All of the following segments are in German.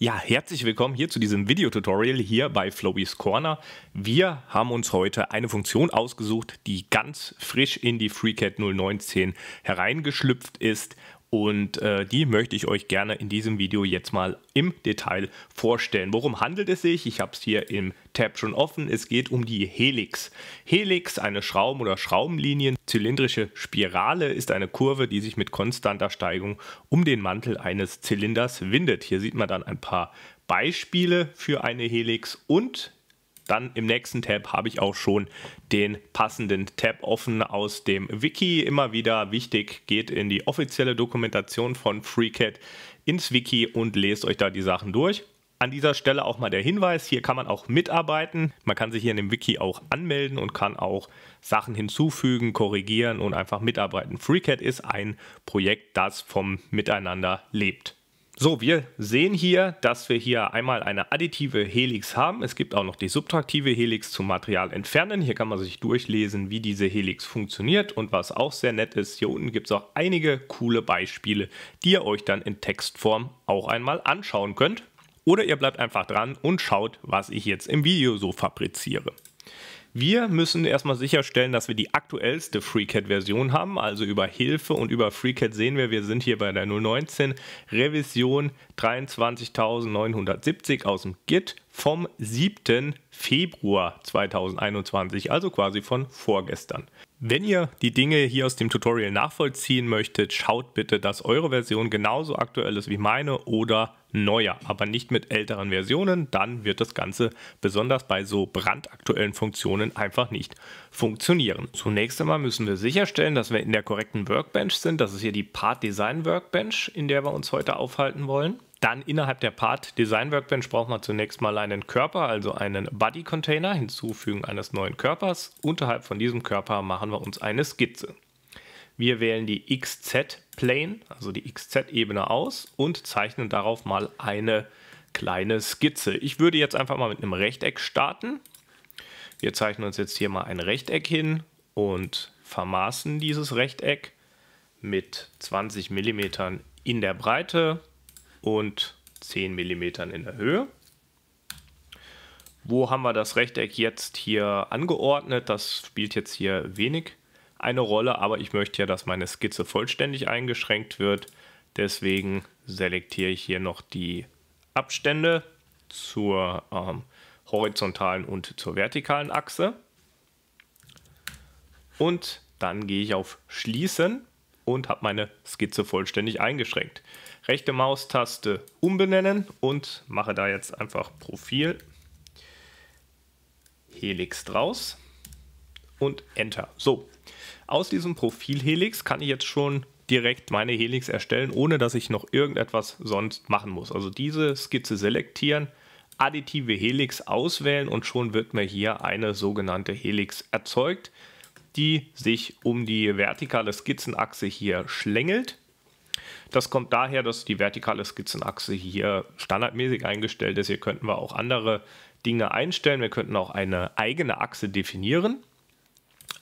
Ja, herzlich willkommen hier zu diesem Videotutorial hier bei Flowys Corner. Wir haben uns heute eine Funktion ausgesucht, die ganz frisch in die FreeCAD 019 hereingeschlüpft ist und äh, die möchte ich euch gerne in diesem Video jetzt mal im Detail vorstellen. Worum handelt es sich? Ich habe es hier im Tab schon offen. Es geht um die Helix. Helix, eine Schrauben- oder Schraubenlinien, zylindrische Spirale, ist eine Kurve, die sich mit konstanter Steigung um den Mantel eines Zylinders windet. Hier sieht man dann ein paar Beispiele für eine Helix und dann im nächsten Tab habe ich auch schon den passenden Tab offen aus dem Wiki. Immer wieder wichtig, geht in die offizielle Dokumentation von FreeCAD ins Wiki und lest euch da die Sachen durch. An dieser Stelle auch mal der Hinweis, hier kann man auch mitarbeiten. Man kann sich hier in dem Wiki auch anmelden und kann auch Sachen hinzufügen, korrigieren und einfach mitarbeiten. FreeCAD ist ein Projekt, das vom Miteinander lebt. So, wir sehen hier, dass wir hier einmal eine additive Helix haben. Es gibt auch noch die subtraktive Helix zum Material entfernen. Hier kann man sich durchlesen, wie diese Helix funktioniert. Und was auch sehr nett ist, hier unten gibt es auch einige coole Beispiele, die ihr euch dann in Textform auch einmal anschauen könnt. Oder ihr bleibt einfach dran und schaut, was ich jetzt im Video so fabriziere. Wir müssen erstmal sicherstellen, dass wir die aktuellste FreeCAD-Version haben, also über Hilfe und über FreeCAD sehen wir, wir sind hier bei der 019 Revision 23.970 aus dem Git vom 7. Februar 2021, also quasi von vorgestern. Wenn ihr die Dinge hier aus dem Tutorial nachvollziehen möchtet, schaut bitte, dass eure Version genauso aktuell ist wie meine oder neuer, aber nicht mit älteren Versionen. Dann wird das Ganze besonders bei so brandaktuellen Funktionen einfach nicht funktionieren. Zunächst einmal müssen wir sicherstellen, dass wir in der korrekten Workbench sind. Das ist hier die Part Design Workbench, in der wir uns heute aufhalten wollen. Dann innerhalb der Part Design Workbench braucht man zunächst mal einen Körper, also einen Body Container, hinzufügen eines neuen Körpers. Unterhalb von diesem Körper machen wir uns eine Skizze. Wir wählen die XZ Plane, also die XZ-Ebene aus und zeichnen darauf mal eine kleine Skizze. Ich würde jetzt einfach mal mit einem Rechteck starten. Wir zeichnen uns jetzt hier mal ein Rechteck hin und vermaßen dieses Rechteck mit 20 mm in der Breite und 10 mm in der Höhe. Wo haben wir das Rechteck jetzt hier angeordnet? Das spielt jetzt hier wenig eine Rolle, aber ich möchte ja, dass meine Skizze vollständig eingeschränkt wird. Deswegen selektiere ich hier noch die Abstände zur ähm, horizontalen und zur vertikalen Achse. Und dann gehe ich auf Schließen und habe meine Skizze vollständig eingeschränkt. Rechte Maustaste umbenennen und mache da jetzt einfach Profil Helix draus und Enter. So, aus diesem Profil Helix kann ich jetzt schon direkt meine Helix erstellen, ohne dass ich noch irgendetwas sonst machen muss. Also diese Skizze selektieren, additive Helix auswählen und schon wird mir hier eine sogenannte Helix erzeugt die sich um die vertikale Skizzenachse hier schlängelt. Das kommt daher, dass die vertikale Skizzenachse hier standardmäßig eingestellt ist. Hier könnten wir auch andere Dinge einstellen. Wir könnten auch eine eigene Achse definieren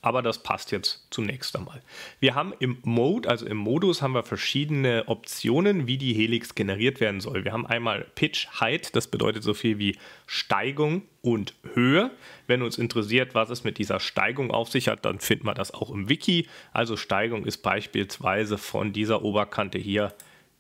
aber das passt jetzt zunächst einmal. Wir haben im Mode, also im Modus, haben wir verschiedene Optionen, wie die Helix generiert werden soll. Wir haben einmal Pitch Height, das bedeutet so viel wie Steigung und Höhe. Wenn uns interessiert, was es mit dieser Steigung auf sich hat, dann finden wir das auch im Wiki. Also Steigung ist beispielsweise von dieser Oberkante hier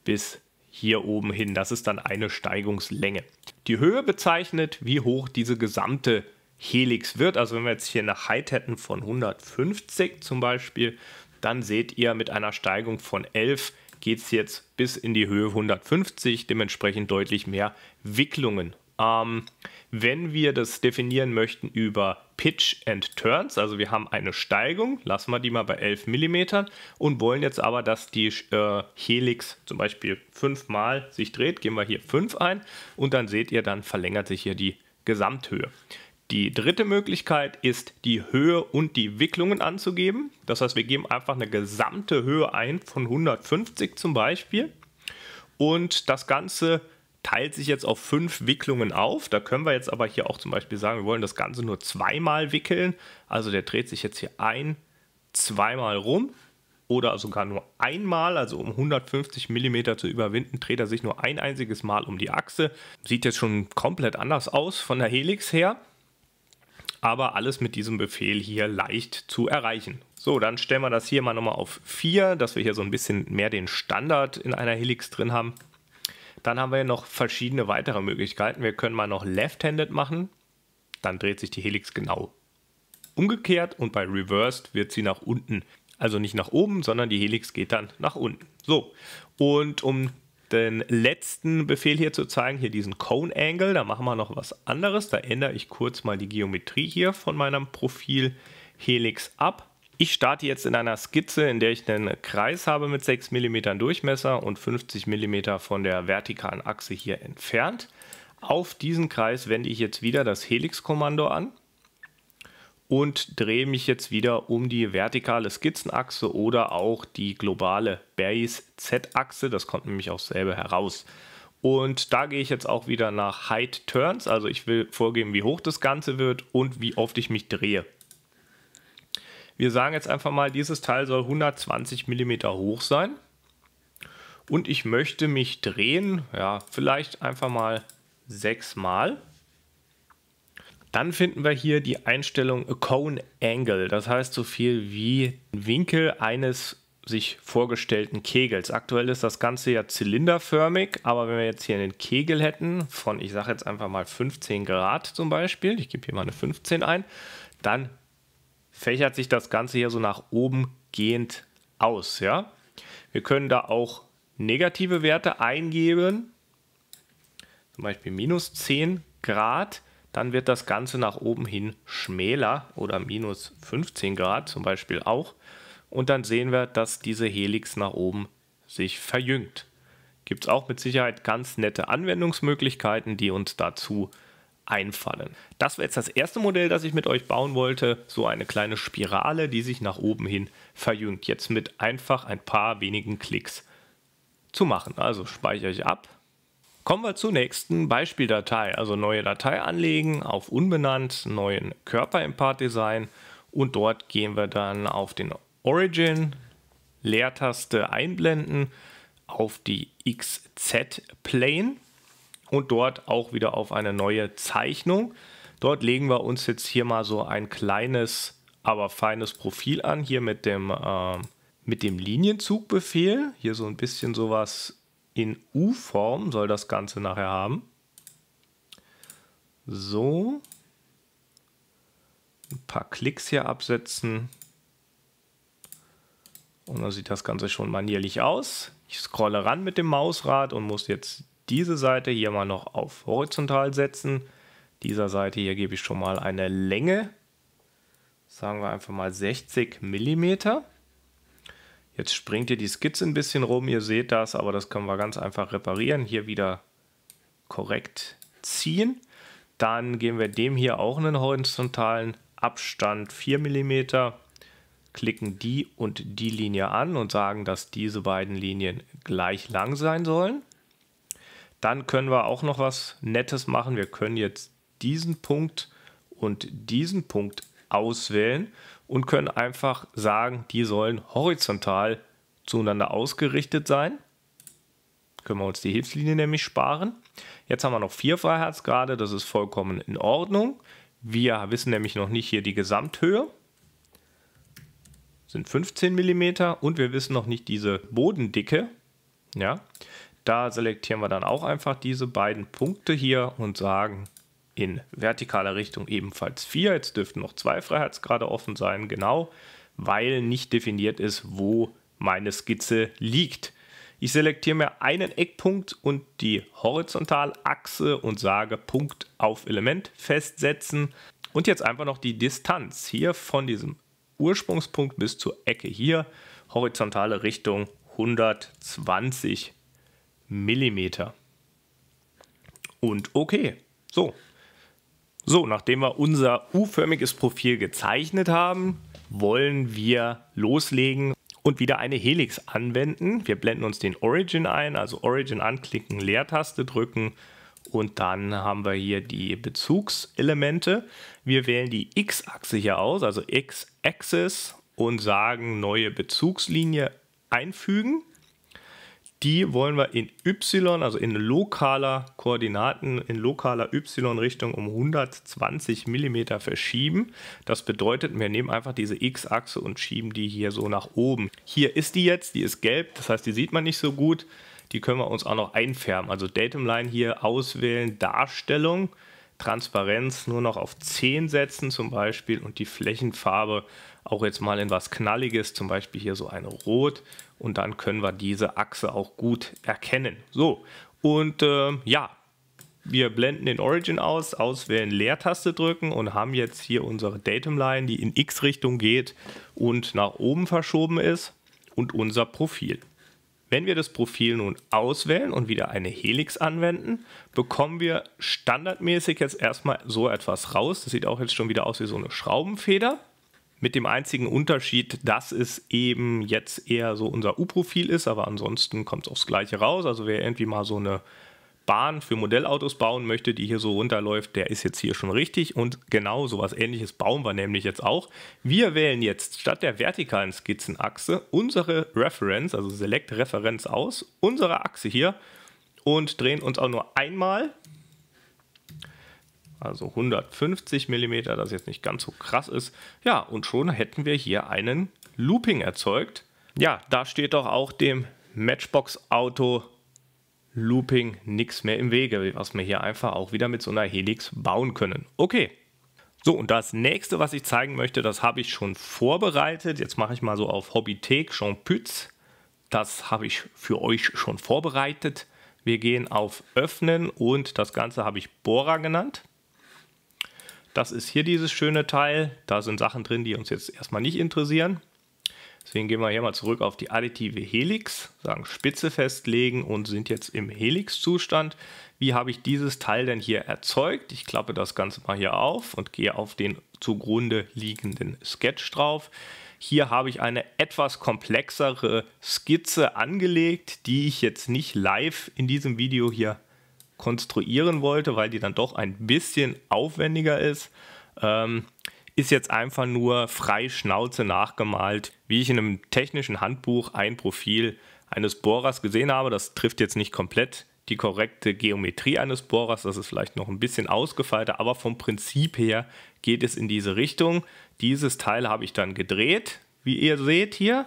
bis hier oben hin. Das ist dann eine Steigungslänge. Die Höhe bezeichnet, wie hoch diese gesamte Helix wird. Also wenn wir jetzt hier eine Height hätten von 150 zum Beispiel, dann seht ihr mit einer Steigung von 11 geht es jetzt bis in die Höhe 150, dementsprechend deutlich mehr Wicklungen. Ähm, wenn wir das definieren möchten über Pitch and Turns, also wir haben eine Steigung, lassen wir die mal bei 11 mm und wollen jetzt aber, dass die äh, Helix zum Beispiel fünfmal sich dreht, geben wir hier 5 ein und dann seht ihr, dann verlängert sich hier die Gesamthöhe. Die dritte Möglichkeit ist, die Höhe und die Wicklungen anzugeben. Das heißt, wir geben einfach eine gesamte Höhe ein von 150 zum Beispiel. Und das Ganze teilt sich jetzt auf fünf Wicklungen auf. Da können wir jetzt aber hier auch zum Beispiel sagen, wir wollen das Ganze nur zweimal wickeln. Also der dreht sich jetzt hier ein, zweimal rum oder sogar nur einmal, also um 150 mm zu überwinden, dreht er sich nur ein einziges Mal um die Achse. Sieht jetzt schon komplett anders aus von der Helix her, aber alles mit diesem Befehl hier leicht zu erreichen. So, dann stellen wir das hier mal nochmal auf 4, dass wir hier so ein bisschen mehr den Standard in einer Helix drin haben. Dann haben wir noch verschiedene weitere Möglichkeiten. Wir können mal noch Left-Handed machen. Dann dreht sich die Helix genau umgekehrt und bei Reversed wird sie nach unten also nicht nach oben, sondern die Helix geht dann nach unten. So, und um den letzten Befehl hier zu zeigen, hier diesen Cone Angle, da machen wir noch was anderes. Da ändere ich kurz mal die Geometrie hier von meinem Profil Helix ab. Ich starte jetzt in einer Skizze, in der ich einen Kreis habe mit 6 mm Durchmesser und 50 mm von der vertikalen Achse hier entfernt. Auf diesen Kreis wende ich jetzt wieder das Helix-Kommando an und drehe mich jetzt wieder um die vertikale Skizzenachse oder auch die globale Base Z-Achse. Das kommt nämlich auch selber heraus. Und da gehe ich jetzt auch wieder nach Height Turns, also ich will vorgeben, wie hoch das Ganze wird und wie oft ich mich drehe. Wir sagen jetzt einfach mal, dieses Teil soll 120 mm hoch sein. Und ich möchte mich drehen, ja, vielleicht einfach mal sechs Mal. Dann finden wir hier die Einstellung Cone Angle, das heißt so viel wie Winkel eines sich vorgestellten Kegels. Aktuell ist das Ganze ja zylinderförmig, aber wenn wir jetzt hier einen Kegel hätten von, ich sage jetzt einfach mal 15 Grad zum Beispiel, ich gebe hier mal eine 15 ein, dann fächert sich das Ganze hier so nach oben gehend aus. Ja? Wir können da auch negative Werte eingeben, zum Beispiel minus 10 Grad dann wird das Ganze nach oben hin schmäler oder minus 15 Grad zum Beispiel auch. Und dann sehen wir, dass diese Helix nach oben sich verjüngt. Gibt es auch mit Sicherheit ganz nette Anwendungsmöglichkeiten, die uns dazu einfallen. Das war jetzt das erste Modell, das ich mit euch bauen wollte. So eine kleine Spirale, die sich nach oben hin verjüngt. Jetzt mit einfach ein paar wenigen Klicks zu machen. Also speichere ich ab Kommen wir zur nächsten Beispieldatei, also neue Datei anlegen, auf unbenannt, neuen Körper im Part Design und dort gehen wir dann auf den Origin, Leertaste einblenden, auf die XZ Plane und dort auch wieder auf eine neue Zeichnung. Dort legen wir uns jetzt hier mal so ein kleines, aber feines Profil an, hier mit dem, äh, mit dem Linienzugbefehl. Hier so ein bisschen sowas in U-Form soll das Ganze nachher haben. So. Ein paar Klicks hier absetzen. Und dann sieht das Ganze schon manierlich aus. Ich scrolle ran mit dem Mausrad und muss jetzt diese Seite hier mal noch auf horizontal setzen. Dieser Seite hier gebe ich schon mal eine Länge. Sagen wir einfach mal 60 Millimeter. Jetzt springt hier die Skizze ein bisschen rum, ihr seht das, aber das können wir ganz einfach reparieren. Hier wieder korrekt ziehen. Dann geben wir dem hier auch einen horizontalen Abstand 4 mm, klicken die und die Linie an und sagen, dass diese beiden Linien gleich lang sein sollen. Dann können wir auch noch was Nettes machen. Wir können jetzt diesen Punkt und diesen Punkt auswählen und können einfach sagen, die sollen horizontal zueinander ausgerichtet sein. Können wir uns die Hilfslinie nämlich sparen. Jetzt haben wir noch vier Freiheitsgrade, das ist vollkommen in Ordnung. Wir wissen nämlich noch nicht hier die Gesamthöhe. Sind 15 mm und wir wissen noch nicht diese Bodendicke. Ja, da selektieren wir dann auch einfach diese beiden Punkte hier und sagen in vertikaler Richtung ebenfalls 4. Jetzt dürften noch zwei Freiheitsgrade offen sein, genau, weil nicht definiert ist, wo meine Skizze liegt. Ich selektiere mir einen Eckpunkt und die Horizontalachse und sage Punkt auf Element festsetzen. Und jetzt einfach noch die Distanz hier von diesem Ursprungspunkt bis zur Ecke hier. Horizontale Richtung 120 Millimeter. Und okay. So, so, nachdem wir unser U-förmiges Profil gezeichnet haben, wollen wir loslegen und wieder eine Helix anwenden. Wir blenden uns den Origin ein, also Origin anklicken, Leertaste drücken und dann haben wir hier die Bezugselemente. Wir wählen die X-Achse hier aus, also X-Axis und sagen neue Bezugslinie einfügen. Die wollen wir in Y, also in lokaler Koordinaten, in lokaler Y-Richtung um 120 mm verschieben. Das bedeutet, wir nehmen einfach diese X-Achse und schieben die hier so nach oben. Hier ist die jetzt, die ist gelb, das heißt, die sieht man nicht so gut. Die können wir uns auch noch einfärben. Also Datumline hier auswählen, Darstellung, Transparenz nur noch auf 10 setzen zum Beispiel und die Flächenfarbe auch jetzt mal in was Knalliges, zum Beispiel hier so eine Rot und dann können wir diese Achse auch gut erkennen. So, und äh, ja, wir blenden den Origin aus, auswählen, Leertaste drücken und haben jetzt hier unsere Datumline, die in X-Richtung geht und nach oben verschoben ist und unser Profil. Wenn wir das Profil nun auswählen und wieder eine Helix anwenden, bekommen wir standardmäßig jetzt erstmal so etwas raus. Das sieht auch jetzt schon wieder aus wie so eine Schraubenfeder. Mit dem einzigen Unterschied, dass es eben jetzt eher so unser U-Profil ist, aber ansonsten kommt es aufs Gleiche raus. Also wer irgendwie mal so eine Bahn für Modellautos bauen möchte, die hier so runterläuft, der ist jetzt hier schon richtig. Und genau so was ähnliches bauen wir nämlich jetzt auch. Wir wählen jetzt statt der vertikalen Skizzenachse unsere Reference, also Select Referenz aus, unsere Achse hier und drehen uns auch nur einmal also 150 mm, das jetzt nicht ganz so krass ist. Ja, und schon hätten wir hier einen Looping erzeugt. Ja, da steht doch auch dem Matchbox Auto Looping nichts mehr im Wege, was wir hier einfach auch wieder mit so einer Helix bauen können. Okay. So, und das nächste, was ich zeigen möchte, das habe ich schon vorbereitet. Jetzt mache ich mal so auf Hobbythek Jean Pütz. Das habe ich für euch schon vorbereitet. Wir gehen auf Öffnen und das Ganze habe ich Bohrer genannt. Das ist hier dieses schöne Teil. Da sind Sachen drin, die uns jetzt erstmal nicht interessieren. Deswegen gehen wir hier mal zurück auf die additive Helix, sagen Spitze festlegen und sind jetzt im Helix-Zustand. Wie habe ich dieses Teil denn hier erzeugt? Ich klappe das Ganze mal hier auf und gehe auf den zugrunde liegenden Sketch drauf. Hier habe ich eine etwas komplexere Skizze angelegt, die ich jetzt nicht live in diesem Video hier konstruieren wollte, weil die dann doch ein bisschen aufwendiger ist. Ähm, ist jetzt einfach nur frei Schnauze nachgemalt, wie ich in einem technischen Handbuch ein Profil eines Bohrers gesehen habe. Das trifft jetzt nicht komplett die korrekte Geometrie eines Bohrers, das ist vielleicht noch ein bisschen ausgefeilter, aber vom Prinzip her geht es in diese Richtung. Dieses Teil habe ich dann gedreht, wie ihr seht hier,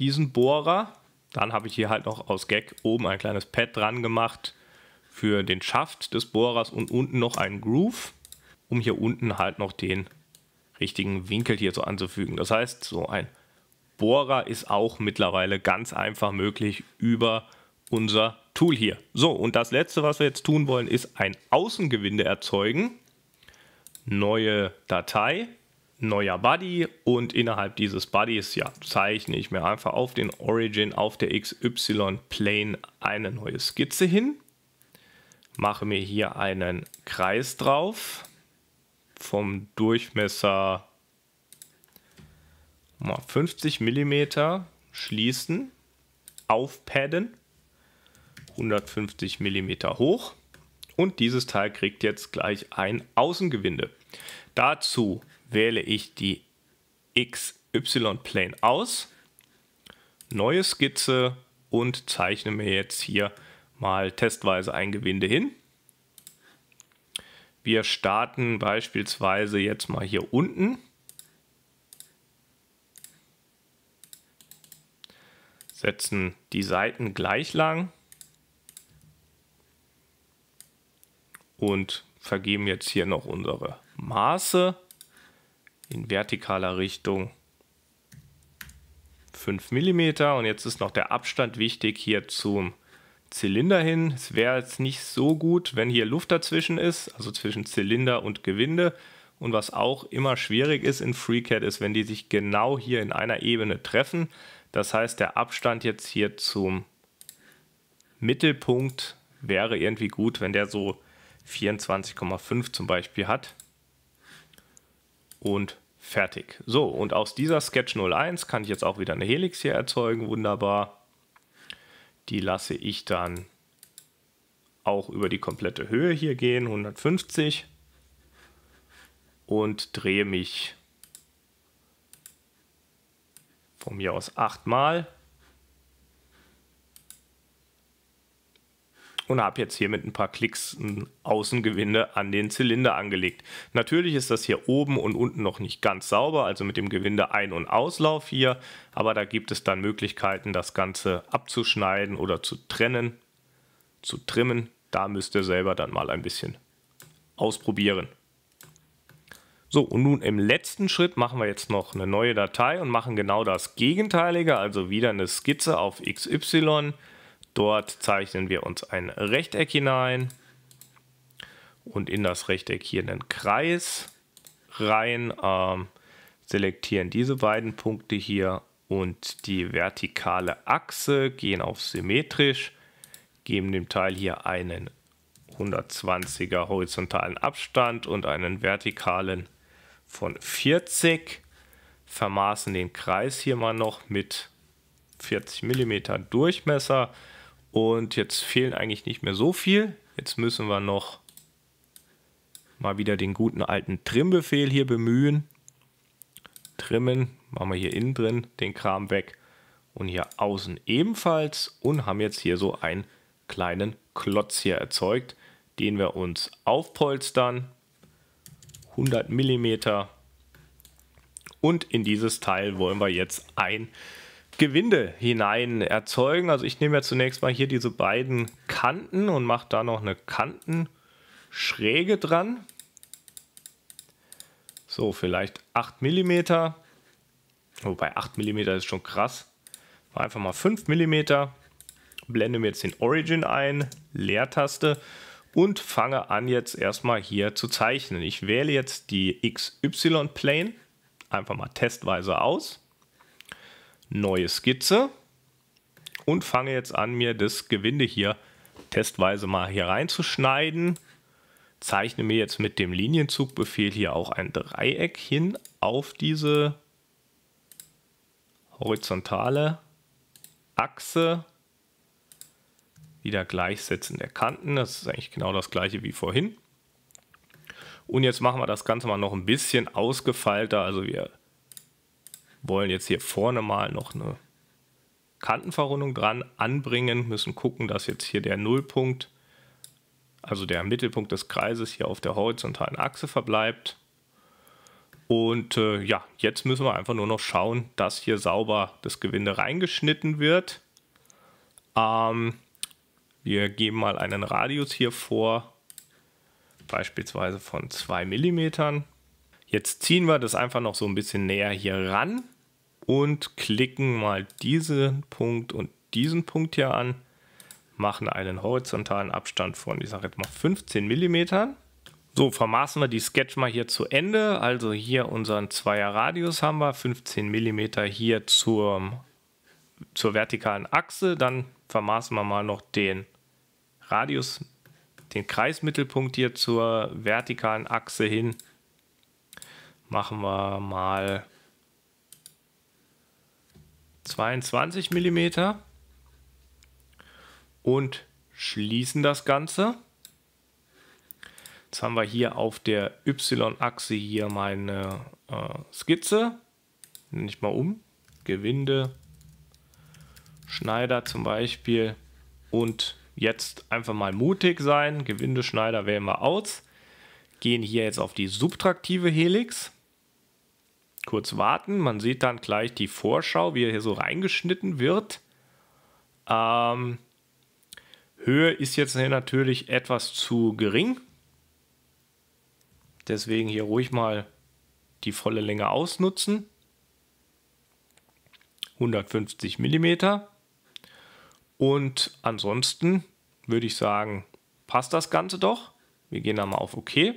diesen Bohrer dann habe ich hier halt noch aus Gag oben ein kleines Pad dran gemacht für den Schaft des Bohrers und unten noch einen Groove, um hier unten halt noch den richtigen Winkel hier so anzufügen. Das heißt, so ein Bohrer ist auch mittlerweile ganz einfach möglich über unser Tool hier. So, und das letzte, was wir jetzt tun wollen, ist ein Außengewinde erzeugen. Neue Datei, neuer Buddy und innerhalb dieses Buddies ja, zeichne ich mir einfach auf den Origin auf der XY Plane eine neue Skizze hin. Mache mir hier einen Kreis drauf vom Durchmesser 50 mm schließen, aufpadden, 150 mm hoch und dieses Teil kriegt jetzt gleich ein Außengewinde. Dazu wähle ich die XY-Plane aus, neue Skizze und zeichne mir jetzt hier mal testweise ein Gewinde hin. Wir starten beispielsweise jetzt mal hier unten. Setzen die Seiten gleich lang und vergeben jetzt hier noch unsere Maße in vertikaler Richtung 5 mm und jetzt ist noch der Abstand wichtig hier zum Zylinder hin. Es wäre jetzt nicht so gut, wenn hier Luft dazwischen ist, also zwischen Zylinder und Gewinde. Und was auch immer schwierig ist in FreeCAD, ist, wenn die sich genau hier in einer Ebene treffen. Das heißt, der Abstand jetzt hier zum Mittelpunkt wäre irgendwie gut, wenn der so 24,5 zum Beispiel hat. Und Fertig. So, und aus dieser Sketch 01 kann ich jetzt auch wieder eine Helix hier erzeugen. Wunderbar. Die lasse ich dann auch über die komplette Höhe hier gehen, 150. Und drehe mich Von mir aus achtmal. Und habe jetzt hier mit ein paar Klicks ein Außengewinde an den Zylinder angelegt. Natürlich ist das hier oben und unten noch nicht ganz sauber, also mit dem Gewinde Ein- und Auslauf hier, aber da gibt es dann Möglichkeiten, das Ganze abzuschneiden oder zu trennen, zu trimmen. Da müsst ihr selber dann mal ein bisschen ausprobieren. So, und nun im letzten Schritt machen wir jetzt noch eine neue Datei und machen genau das Gegenteilige, also wieder eine Skizze auf XY Dort zeichnen wir uns ein Rechteck hinein und in das Rechteck hier einen Kreis rein, ähm, selektieren diese beiden Punkte hier und die vertikale Achse, gehen auf symmetrisch, geben dem Teil hier einen 120er horizontalen Abstand und einen vertikalen von 40, vermaßen den Kreis hier mal noch mit 40 mm Durchmesser und jetzt fehlen eigentlich nicht mehr so viel. Jetzt müssen wir noch mal wieder den guten alten Trim-Befehl hier bemühen. Trimmen, machen wir hier innen drin den Kram weg und hier außen ebenfalls und haben jetzt hier so einen kleinen Klotz hier erzeugt, den wir uns aufpolstern. 100 mm und in dieses Teil wollen wir jetzt ein Gewinde hinein erzeugen. Also ich nehme ja zunächst mal hier diese beiden Kanten und mache da noch eine Kantenschräge dran. So, vielleicht 8 mm. Wobei 8 mm ist schon krass. Einfach mal 5 mm. Blende mir jetzt den Origin ein, Leertaste und fange an jetzt erstmal hier zu zeichnen. Ich wähle jetzt die XY-Plane einfach mal testweise aus neue Skizze und fange jetzt an, mir das Gewinde hier testweise mal hier reinzuschneiden. Zeichne mir jetzt mit dem Linienzugbefehl hier auch ein Dreieck hin auf diese horizontale Achse. Wieder Gleichsetzen der Kanten, das ist eigentlich genau das gleiche wie vorhin. Und jetzt machen wir das Ganze mal noch ein bisschen ausgefeilter, also wir wollen jetzt hier vorne mal noch eine Kantenverrundung dran anbringen, müssen gucken, dass jetzt hier der Nullpunkt, also der Mittelpunkt des Kreises hier auf der horizontalen Achse verbleibt. Und äh, ja, jetzt müssen wir einfach nur noch schauen, dass hier sauber das Gewinde reingeschnitten wird. Ähm, wir geben mal einen Radius hier vor, beispielsweise von 2 mm. Jetzt ziehen wir das einfach noch so ein bisschen näher hier ran und klicken mal diesen Punkt und diesen Punkt hier an, machen einen horizontalen Abstand von, ich sage jetzt mal 15 mm. So, vermaßen wir die Sketch mal hier zu Ende. Also hier unseren Zweier Radius haben wir, 15 mm hier zur, zur vertikalen Achse. Dann vermaßen wir mal noch den Radius, den Kreismittelpunkt hier zur vertikalen Achse hin. Machen wir mal 22 mm und schließen das Ganze. Jetzt haben wir hier auf der Y-Achse hier meine äh, Skizze. Nenne ich mal um. Gewinde, Schneider zum Beispiel. Und jetzt einfach mal mutig sein. Gewindeschneider wählen wir aus. Gehen hier jetzt auf die subtraktive Helix kurz warten. Man sieht dann gleich die Vorschau, wie er hier so reingeschnitten wird. Ähm, Höhe ist jetzt natürlich etwas zu gering. Deswegen hier ruhig mal die volle Länge ausnutzen. 150 mm. Und ansonsten würde ich sagen, passt das Ganze doch. Wir gehen da mal auf OK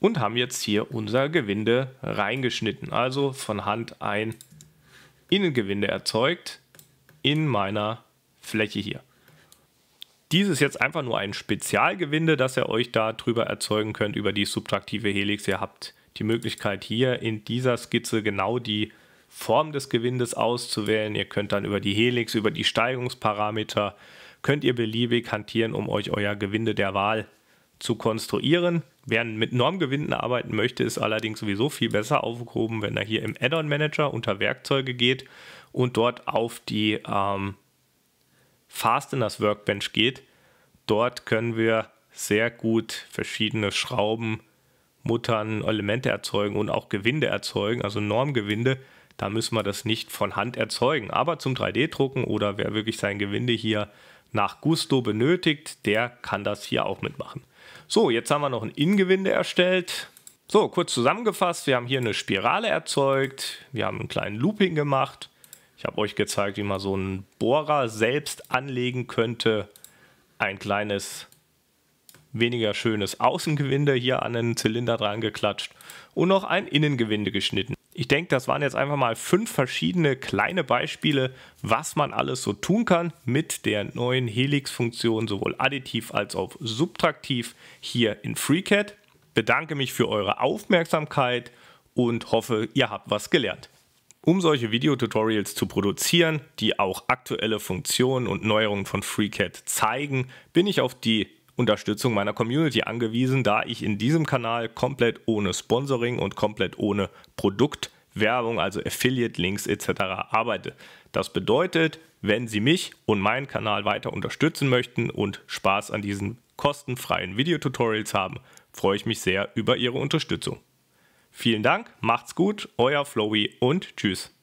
und haben jetzt hier unser Gewinde reingeschnitten. Also von Hand ein Innengewinde erzeugt in meiner Fläche hier. Dies ist jetzt einfach nur ein Spezialgewinde, das ihr euch da drüber erzeugen könnt über die subtraktive Helix. Ihr habt die Möglichkeit hier in dieser Skizze genau die Form des Gewindes auszuwählen. Ihr könnt dann über die Helix, über die Steigungsparameter, könnt ihr beliebig hantieren, um euch euer Gewinde der Wahl zu konstruieren. Wer mit Normgewinden arbeiten möchte, ist allerdings sowieso viel besser aufgehoben, wenn er hier im Add-on Manager unter Werkzeuge geht und dort auf die ähm, Fasteners Workbench geht. Dort können wir sehr gut verschiedene Schrauben, Muttern, Elemente erzeugen und auch Gewinde erzeugen, also Normgewinde. Da müssen wir das nicht von Hand erzeugen. Aber zum 3D-Drucken oder wer wirklich sein Gewinde hier nach Gusto benötigt, der kann das hier auch mitmachen. So, jetzt haben wir noch ein Innengewinde erstellt. So, kurz zusammengefasst, wir haben hier eine Spirale erzeugt, wir haben einen kleinen Looping gemacht. Ich habe euch gezeigt, wie man so einen Bohrer selbst anlegen könnte. Ein kleines, weniger schönes Außengewinde hier an den Zylinder dran geklatscht und noch ein Innengewinde geschnitten. Ich denke, das waren jetzt einfach mal fünf verschiedene kleine Beispiele, was man alles so tun kann mit der neuen Helix-Funktion, sowohl additiv als auch subtraktiv hier in FreeCAD. Bedanke mich für eure Aufmerksamkeit und hoffe, ihr habt was gelernt. Um solche Videotutorials zu produzieren, die auch aktuelle Funktionen und Neuerungen von FreeCAD zeigen, bin ich auf die Unterstützung meiner Community angewiesen, da ich in diesem Kanal komplett ohne Sponsoring und komplett ohne Produktwerbung, also Affiliate-Links etc. arbeite. Das bedeutet, wenn Sie mich und meinen Kanal weiter unterstützen möchten und Spaß an diesen kostenfreien Videotutorials haben, freue ich mich sehr über Ihre Unterstützung. Vielen Dank, macht's gut, euer Flowy und tschüss.